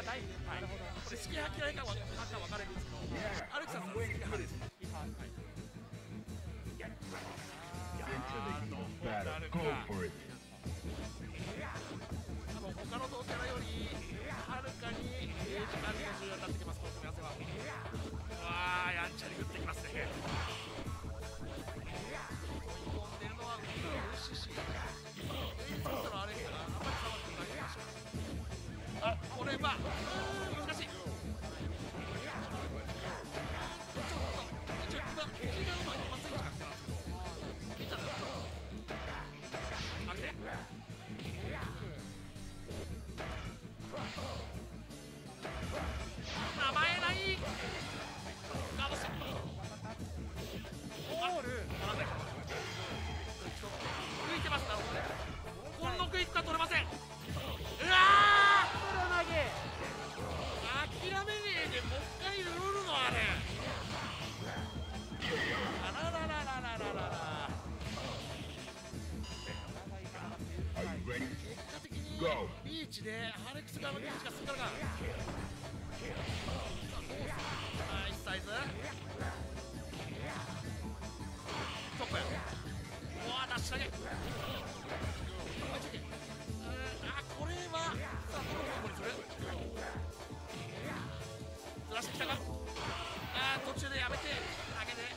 がない、はい、これ好き派嫌いか分か？れるんですけど、アレクさん好き派です。なるか？Yeah. ビーチでハレックス側のビーチが進んだのか。ナイスサイズ。トップうわ投げあこれはさあどの方向にする。ずらしてきたか。あ途中でやめて投げて。